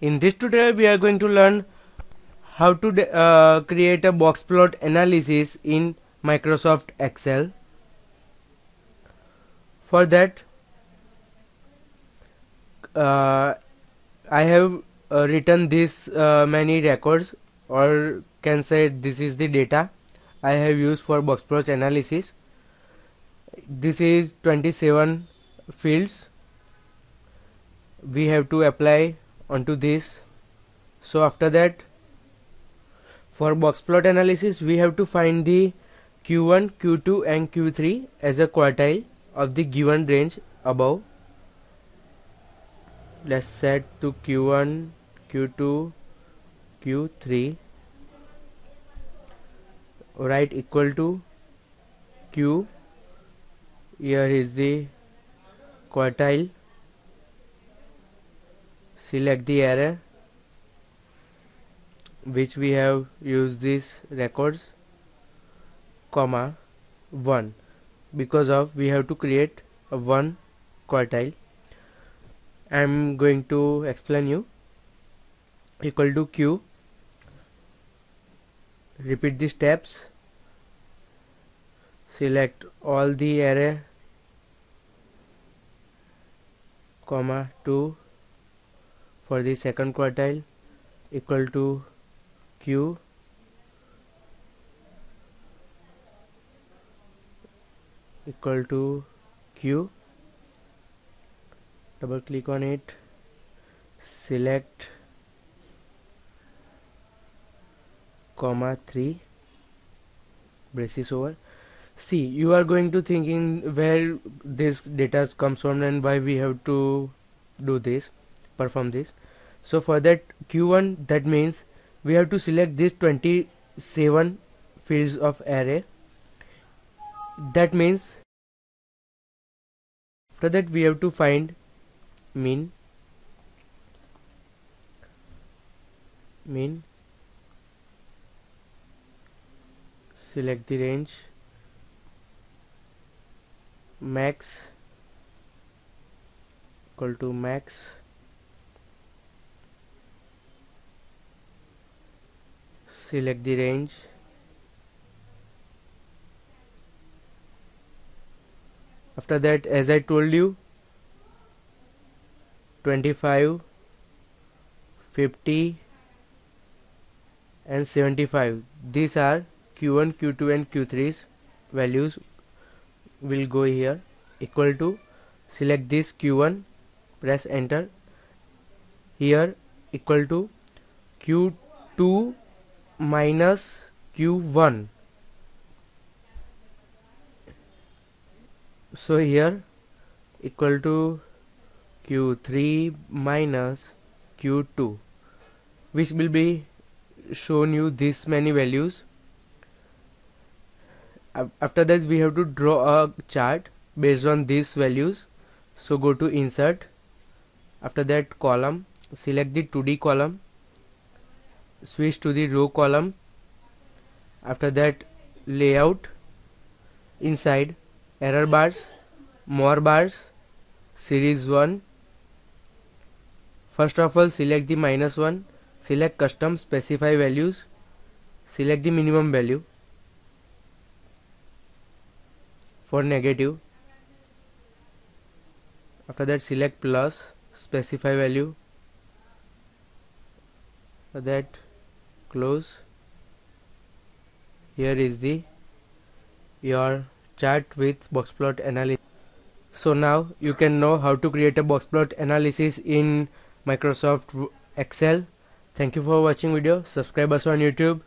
In this tutorial we are going to learn how to uh, create a box plot analysis in Microsoft Excel. For that uh, I have uh, written this uh, many records or can say this is the data I have used for box plot analysis. This is 27 fields we have to apply onto this. So after that for box plot analysis we have to find the q1 q2 and q3 as a quartile of the given range above. Let's set to q1 q2 q3 write equal to q. Here is the quartile select the array which we have used these records comma 1 because of we have to create a 1 quartile. I am going to explain you. Equal to q. Repeat the steps. Select all the array comma 2 for the second quartile equal to q. Equal to q. Double click on it. Select comma 3 braces over. See you are going to thinking where this data comes from and why we have to do this perform this so for that q1 that means we have to select these 27 fields of array. That means after that we have to find mean mean select the range max equal to max select the range. After that as I told you 25 50 and 75 these are q1 q2 and q3's values will go here. Equal to select this q1 press enter. Here equal to q2 minus q1 so here equal to q3 minus q2 which will be shown you this many values. After that we have to draw a chart based on these values. So go to insert. After that column. Select the 2d column switch to the row column. After that layout inside error bars more bars series 1 first of all select the minus 1 select custom specify values select the minimum value for negative. After that select plus specify value. For that close. Here is the your chart with box plot analysis. So now you can know how to create a box plot analysis in Microsoft Excel. Thank you for watching video. Subscribe us on YouTube